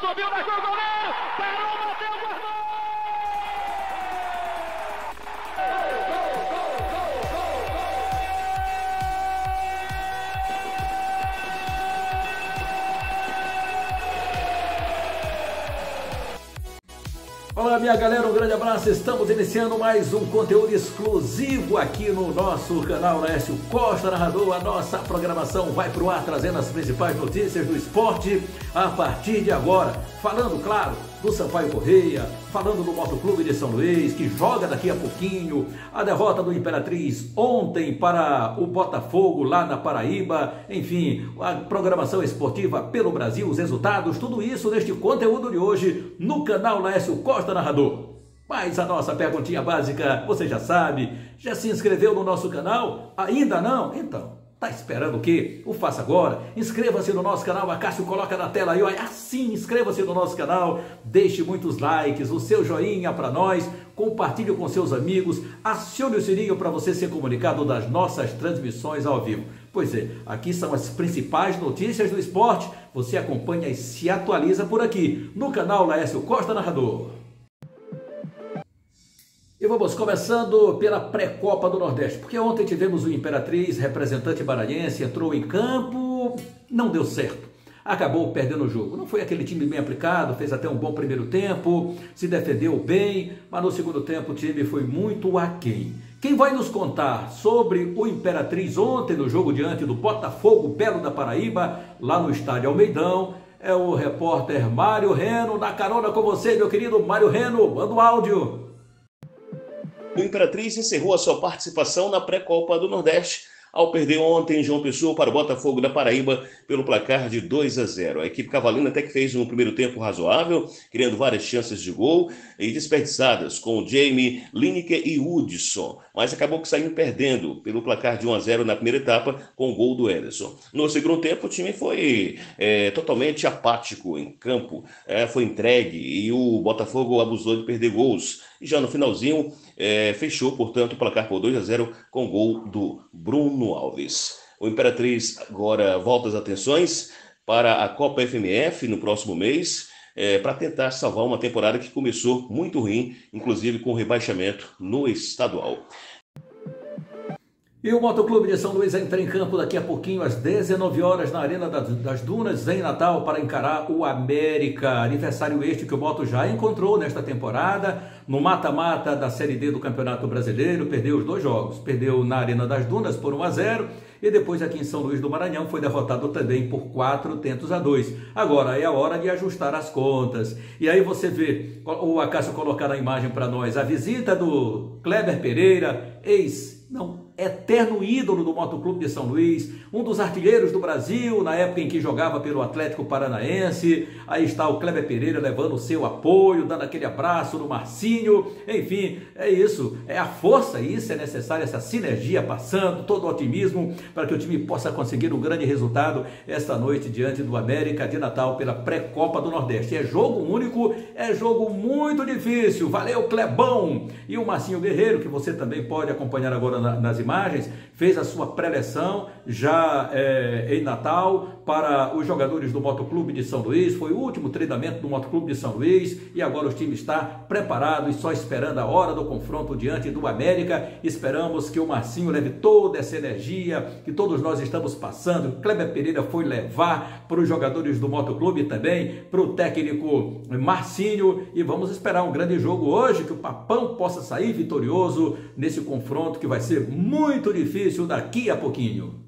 Subiu, deixou o goleiro. Olá, minha galera, um grande abraço. Estamos iniciando mais um conteúdo exclusivo aqui no nosso canal Lécio Costa Narrador. A nossa programação vai para o ar trazendo as principais notícias do esporte a partir de agora. Falando, claro, do Sampaio Correia, falando do Motoclube de São Luís, que joga daqui a pouquinho, a derrota do Imperatriz ontem para o Botafogo lá na Paraíba, enfim, a programação esportiva pelo Brasil, os resultados, tudo isso neste conteúdo de hoje no canal Laércio Costa Narrador. Mas a nossa perguntinha básica, você já sabe, já se inscreveu no nosso canal? Ainda não? Então, Tá esperando o quê? O faça agora. Inscreva-se no nosso canal. A coloca na tela aí, ó. Assim, inscreva-se no nosso canal. Deixe muitos likes, o seu joinha para nós. Compartilhe com seus amigos. Acione o sininho para você ser comunicado das nossas transmissões ao vivo. Pois é, aqui são as principais notícias do esporte. Você acompanha e se atualiza por aqui no canal Laércio Costa Narrador. E vamos começando pela pré-copa do Nordeste, porque ontem tivemos o Imperatriz, representante maranhense, entrou em campo, não deu certo. Acabou perdendo o jogo. Não foi aquele time bem aplicado, fez até um bom primeiro tempo, se defendeu bem, mas no segundo tempo o time foi muito aquém. Quem vai nos contar sobre o Imperatriz ontem no jogo diante do Botafogo Belo da Paraíba, lá no estádio Almeidão, é o repórter Mário Reno, na carona com você, meu querido Mário Reno, manda o áudio. O Imperatriz encerrou a sua participação na pré-copa do Nordeste ao perder ontem João Pessoa para o Botafogo da Paraíba pelo placar de 2 a 0. A equipe cavalina até que fez um primeiro tempo razoável, criando várias chances de gol e desperdiçadas com Jamie, Lineker e Hudson, mas acabou que saindo perdendo pelo placar de 1 a 0 na primeira etapa com o gol do Ederson. No segundo tempo o time foi é, totalmente apático em campo, é, foi entregue e o Botafogo abusou de perder gols. E já no finalzinho é, fechou, portanto, o placar por 2 a 0 com gol do Bruno Alves. O Imperatriz agora volta as atenções para a Copa FMF no próximo mês, é, para tentar salvar uma temporada que começou muito ruim, inclusive com rebaixamento no estadual. E o Motoclube de São Luís entra em campo daqui a pouquinho, às 19 horas, na Arena das Dunas, em Natal, para encarar o América. Aniversário este que o Moto já encontrou nesta temporada, no mata-mata da Série D do Campeonato Brasileiro, perdeu os dois jogos. Perdeu na Arena das Dunas por 1 a 0 e depois aqui em São Luís do Maranhão foi derrotado também por 4 tentos a 2. Agora é a hora de ajustar as contas. E aí você vê, o Acácio colocar na imagem para nós, a visita do Kleber Pereira, ex, não, eterno ídolo do Motoclube de São Luís, um dos artilheiros do Brasil na época em que jogava pelo Atlético Paranaense. Aí está o Kleber Pereira levando o seu apoio, dando aquele abraço no Marcinho. Enfim, é isso, é a força, isso é necessário, essa sinergia passando, todo o otimismo para que o time possa conseguir um grande resultado esta noite diante do América de Natal pela pré-copa do Nordeste. É jogo único, é jogo muito difícil. Valeu, Clebão! E o Marcinho Guerreiro, que você também pode acompanhar agora nas imagens, fez a sua pré-eleção já é, em Natal para os jogadores do Motoclube de São Luís. Foi o último treinamento do Motoclube de São Luís e agora o time está preparado e só esperando a hora do confronto diante do América. Esperamos que o Marcinho leve toda essa energia que todos nós estamos passando. Kleber Pereira foi levar para os jogadores do Motoclube também, para o técnico Marcinho e vamos esperar um grande jogo hoje que o Papão possa sair vitorioso nesse confronto que vai ser muito difícil daqui a pouquinho.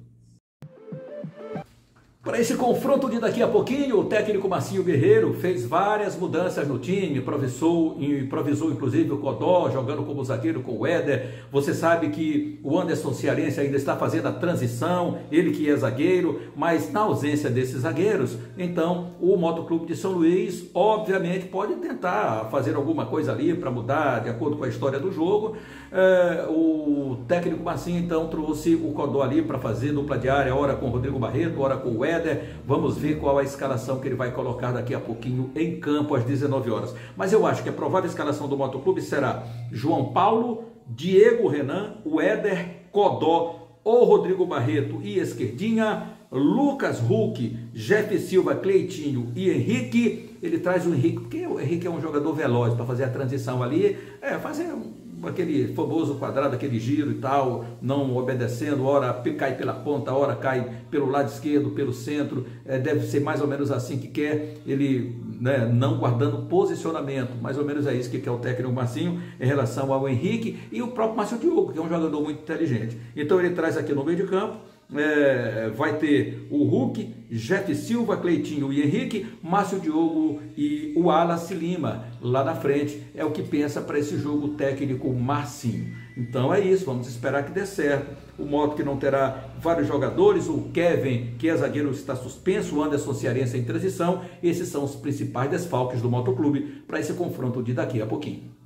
Para esse confronto de daqui a pouquinho, o técnico Marcinho Guerreiro fez várias mudanças no time, improvisou, improvisou inclusive o Codó, jogando como zagueiro com o Éder. Você sabe que o Anderson Cearense ainda está fazendo a transição, ele que é zagueiro, mas na ausência desses zagueiros, então o Motoclube de São Luís, obviamente, pode tentar fazer alguma coisa ali para mudar de acordo com a história do jogo. É, o técnico Marcinho então trouxe o Codó ali para fazer dupla diária, hora com o Rodrigo Barreto, hora com o Éder Vamos ver qual a escalação que ele vai colocar daqui a pouquinho em campo às 19 horas. Mas eu acho que a provável escalação do Motoclube será João Paulo, Diego Renan, o Éder, Codó, ou Rodrigo Barreto e Esquerdinha, Lucas Huck, Jeff Silva, Cleitinho e Henrique. Ele traz o Henrique, porque o Henrique é um jogador veloz para fazer a transição ali, é, fazer aquele famoso quadrado, aquele giro e tal, não obedecendo, hora cai pela ponta, hora cai pelo lado esquerdo, pelo centro, é, deve ser mais ou menos assim que quer, ele né, não guardando posicionamento, mais ou menos é isso que quer o técnico Marcinho em relação ao Henrique e o próprio Márcio Diogo, que é um jogador muito inteligente. Então ele traz aqui no meio de campo, é, vai ter o Hulk, Jeff Silva, Cleitinho e Henrique, Márcio Diogo e o Wallace Lima lá na frente. É o que pensa para esse jogo técnico Marcinho. Então é isso, vamos esperar que dê certo. O modo que não terá vários jogadores, o Kevin, que é zagueiro, está suspenso, o Anderson Cearense em transição. Esses são os principais desfalques do Motoclube para esse confronto de daqui a pouquinho.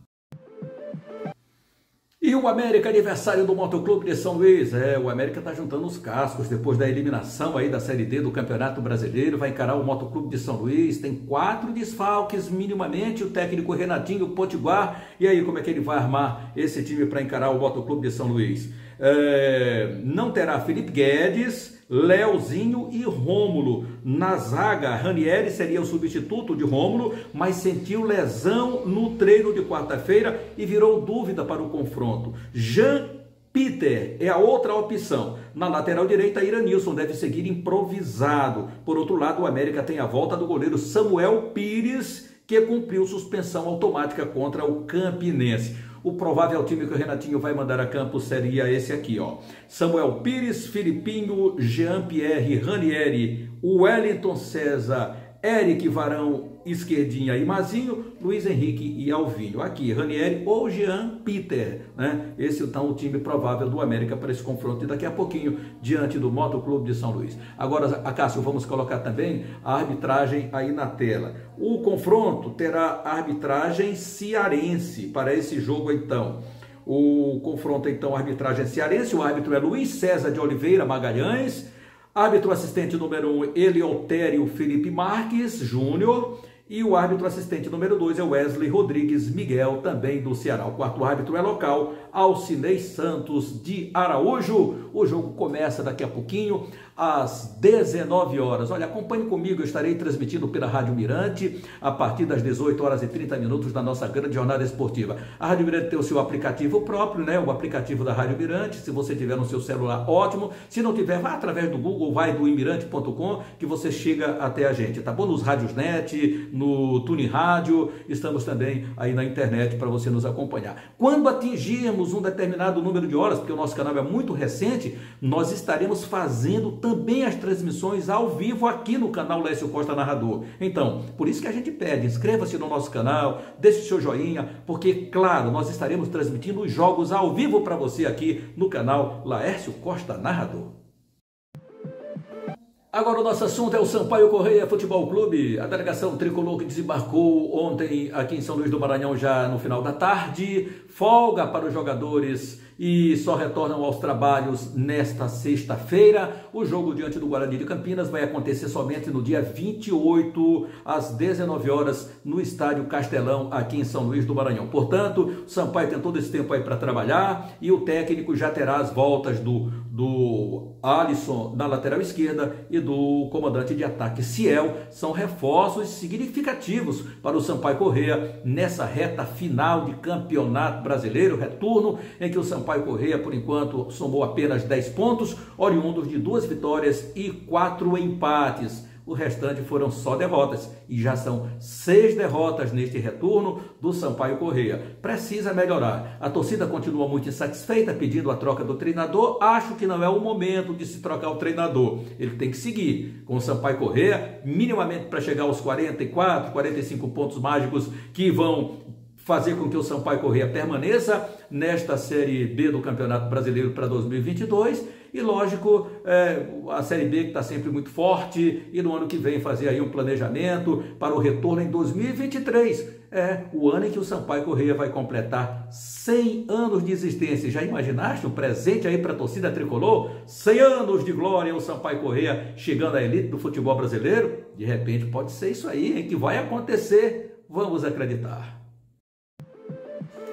E o América, aniversário do Motoclube de São Luís. É, o América está juntando os cascos depois da eliminação aí da Série D do Campeonato Brasileiro. Vai encarar o Motoclube de São Luís. Tem quatro desfalques minimamente. O técnico Renatinho Potiguar. E aí, como é que ele vai armar esse time para encarar o Motoclube de São Luís? É, não terá Felipe Guedes. Leozinho e Rômulo. Na zaga, Ranieri seria o substituto de Rômulo, mas sentiu lesão no treino de quarta-feira e virou dúvida para o confronto. Jean Peter é a outra opção. Na lateral direita, Iranilson deve seguir improvisado. Por outro lado, o América tem a volta do goleiro Samuel Pires, que cumpriu suspensão automática contra o Campinense. O provável time que o Renatinho vai mandar a campo seria esse aqui, ó. Samuel Pires, Filipinho, Jean-Pierre Ranieri, Wellington César, Eric Varão, esquerdinha e Mazinho, Luiz Henrique e Alvinho. Aqui, Ranieri ou Jean Peter, né? Esse então o time provável do América para esse confronto e daqui a pouquinho diante do Motoclube de São Luís. Agora, Acácio, vamos colocar também a arbitragem aí na tela. O confronto terá arbitragem cearense para esse jogo então. O confronto então arbitragem cearense, o árbitro é Luiz César de Oliveira Magalhães, árbitro assistente número 1 um, Eleutério Felipe Marques Júnior, e o árbitro assistente número 2 é Wesley Rodrigues Miguel, também do Ceará. O quarto árbitro é local, Alcinei Santos de Araújo. O jogo começa daqui a pouquinho às 19 horas. Olha, acompanhe comigo, eu estarei transmitindo pela Rádio Mirante a partir das 18 horas e 30 minutos da nossa grande jornada esportiva. A Rádio Mirante tem o seu aplicativo próprio, né? O aplicativo da Rádio Mirante. Se você tiver no seu celular, ótimo. Se não tiver, vá através do Google, vai do imirante.com que você chega até a gente, tá bom? Nos rádios net, no Tune Rádio, estamos também aí na internet para você nos acompanhar. Quando atingirmos um determinado número de horas, porque o nosso canal é muito recente, nós estaremos fazendo também as transmissões ao vivo aqui no canal Lécio Costa Narrador. Então, por isso que a gente pede, inscreva-se no nosso canal, deixe seu joinha, porque, claro, nós estaremos transmitindo os jogos ao vivo para você aqui no canal Laércio Costa Narrador. Agora o nosso assunto é o Sampaio Correia Futebol Clube. A delegação tricolor que desembarcou ontem aqui em São Luís do Maranhão já no final da tarde. Folga para os jogadores e só retornam aos trabalhos nesta sexta-feira. O jogo diante do Guarani de Campinas vai acontecer somente no dia 28, às 19 horas, no estádio Castelão, aqui em São Luís do Maranhão. Portanto, o Sampaio tem todo esse tempo aí para trabalhar e o técnico já terá as voltas do, do Alisson na lateral esquerda e do comandante de ataque Ciel. São reforços significativos para o Sampaio Correia nessa reta final de campeonato brasileiro, retorno em que o Sampaio Correia, por enquanto, somou apenas 10 pontos, oriundos de duas vitórias e quatro empates. O restante foram só derrotas e já são seis derrotas neste retorno do Sampaio Correia. Precisa melhorar. A torcida continua muito insatisfeita pedindo a troca do treinador. Acho que não é o momento de se trocar o treinador. Ele tem que seguir com o Sampaio Correia, minimamente para chegar aos 44, 45 pontos mágicos que vão fazer com que o Sampaio Correia permaneça nesta Série B do Campeonato Brasileiro para 2022 e, lógico, é, a Série B que está sempre muito forte e no ano que vem fazer aí um planejamento para o retorno em 2023. É o ano em que o Sampaio Correia vai completar 100 anos de existência. Já imaginaste um presente aí para a torcida tricolor? 100 anos de glória o Sampaio Correia chegando à elite do futebol brasileiro? De repente pode ser isso aí hein, que vai acontecer. Vamos acreditar.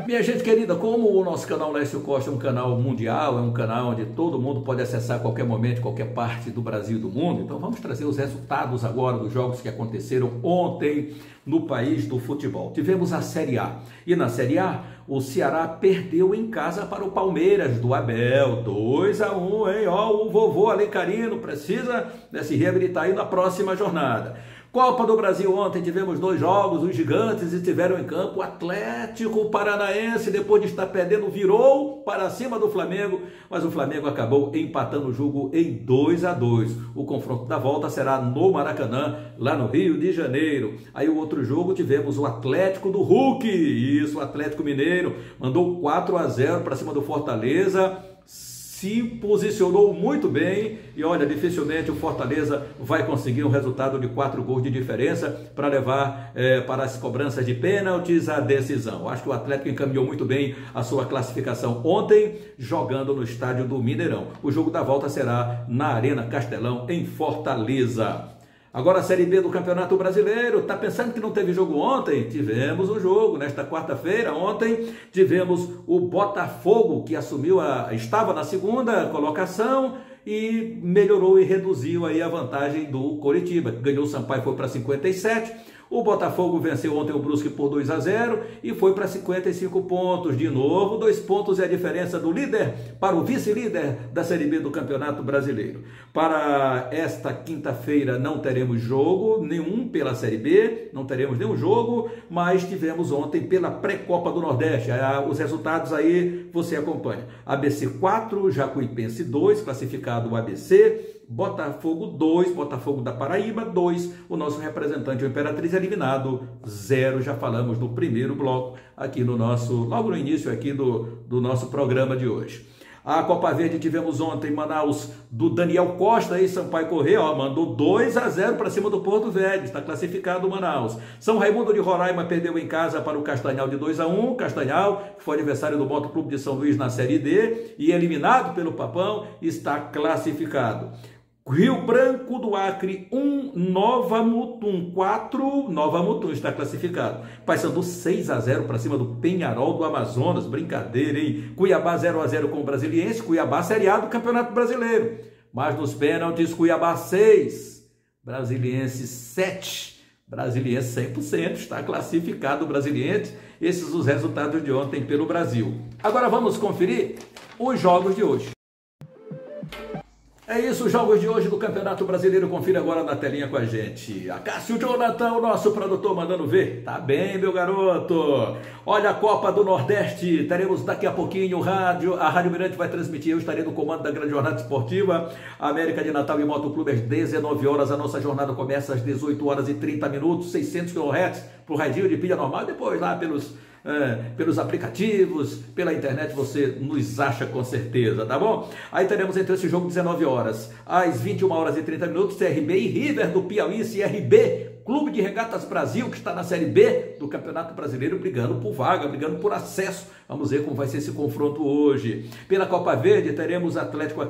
Minha gente querida, como o nosso canal Lécio Costa é um canal mundial, é um canal onde todo mundo pode acessar a qualquer momento, qualquer parte do Brasil e do mundo, então vamos trazer os resultados agora dos jogos que aconteceram ontem no país do futebol. Tivemos a Série A e na Série A o Ceará perdeu em casa para o Palmeiras do Abel, 2 a 1, hein? Ó, o vovô Alecarino precisa né, se reabilitar aí na próxima jornada. Copa do Brasil ontem tivemos dois jogos, os gigantes estiveram em campo, o Atlético Paranaense, depois de estar perdendo, virou para cima do Flamengo, mas o Flamengo acabou empatando o jogo em 2 a 2. O confronto da volta será no Maracanã, lá no Rio de Janeiro. Aí o outro jogo tivemos o Atlético do Hulk, isso, o Atlético Mineiro, mandou 4 a 0 para cima do Fortaleza se posicionou muito bem e olha, dificilmente o Fortaleza vai conseguir um resultado de quatro gols de diferença para levar é, para as cobranças de pênaltis a decisão. Acho que o Atlético encaminhou muito bem a sua classificação ontem, jogando no estádio do Mineirão. O jogo da volta será na Arena Castelão, em Fortaleza. Agora a Série B do Campeonato Brasileiro, tá pensando que não teve jogo ontem? Tivemos um jogo nesta quarta-feira. Ontem tivemos o Botafogo que assumiu a estava na segunda colocação e melhorou e reduziu aí a vantagem do Coritiba. Ganhou o Sampaio foi para 57 o Botafogo venceu ontem o Brusque por 2 a 0 e foi para 55 pontos. De novo, dois pontos é a diferença do líder para o vice-líder da Série B do Campeonato Brasileiro. Para esta quinta-feira não teremos jogo nenhum pela Série B, não teremos nenhum jogo, mas tivemos ontem pela pré-copa do Nordeste. Ah, os resultados aí você acompanha. ABC 4, Jacuipense 2, classificado o ABC. Botafogo 2, Botafogo da Paraíba 2, o nosso representante, o Imperatriz, eliminado 0. Já falamos no primeiro bloco, aqui no nosso, logo no início aqui do, do nosso programa de hoje. A Copa Verde tivemos ontem em Manaus do Daniel Costa aí, Sampaio Correia, ó, mandou 2 a 0 para cima do Porto Velho, está classificado o Manaus. São Raimundo de Roraima perdeu em casa para o Castanhal de 2 a 1. Castanhal, que foi aniversário do Moto Clube de São Luís na Série D e eliminado pelo Papão, está classificado. Rio Branco do Acre 1, Nova Mutum 4, Nova Mutum está classificado. Paysandu 6 a 0 para cima do Penharol do Amazonas, brincadeira, hein? Cuiabá 0 a 0 com o Brasiliense, Cuiabá seriado do Campeonato Brasileiro. Mas nos pênaltis, Cuiabá 6, Brasiliense 7. Brasiliense 100%, está classificado o Brasiliense. Esses os resultados de ontem pelo Brasil. Agora vamos conferir os jogos de hoje. É isso, os jogos de hoje do Campeonato Brasileiro. Confira agora na telinha com a gente. A Cássio Jonathan, o nosso produtor, mandando ver. Tá bem, meu garoto. Olha a Copa do Nordeste. Teremos daqui a pouquinho o rádio. A Rádio Mirante vai transmitir. Eu estarei no comando da grande jornada esportiva. América de Natal e Moto Clube às 19 horas. A nossa jornada começa às 18 horas e 30 minutos. 600 kHz para o radinho de pilha normal. Depois lá pelos é, pelos aplicativos, pela internet, você nos acha com certeza, tá bom? Aí teremos então esse jogo 19 horas, às 21 horas e 30 minutos, CRB e River do Piauí, CRB, Clube de Regatas Brasil, que está na Série B do Campeonato Brasileiro, brigando por vaga, brigando por acesso. Vamos ver como vai ser esse confronto hoje. Pela Copa Verde, teremos Atlético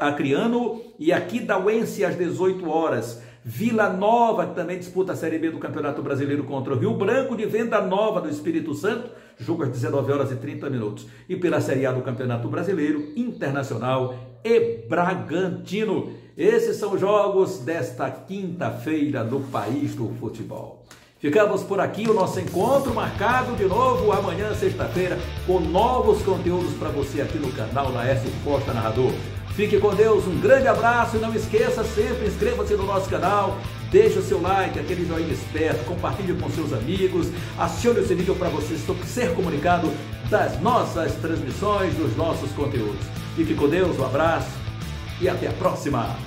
Acriano e Aquidauense às 18 horas. Vila Nova, também disputa a Série B do Campeonato Brasileiro contra o Rio Branco, de Venda Nova do Espírito Santo, jogo às 19 horas e 30 minutos. E pela Série A do Campeonato Brasileiro, Internacional e Bragantino. Esses são os jogos desta quinta-feira no país do futebol. Ficamos por aqui, o nosso encontro marcado de novo amanhã, sexta-feira, com novos conteúdos para você aqui no canal Laércio Costa Narrador. Fique com Deus, um grande abraço e não esqueça sempre, inscreva-se no nosso canal, deixe o seu like, aquele joinha esperto, compartilhe com seus amigos, acione o sininho para você ser comunicado das nossas transmissões, dos nossos conteúdos. Fique com Deus, um abraço e até a próxima!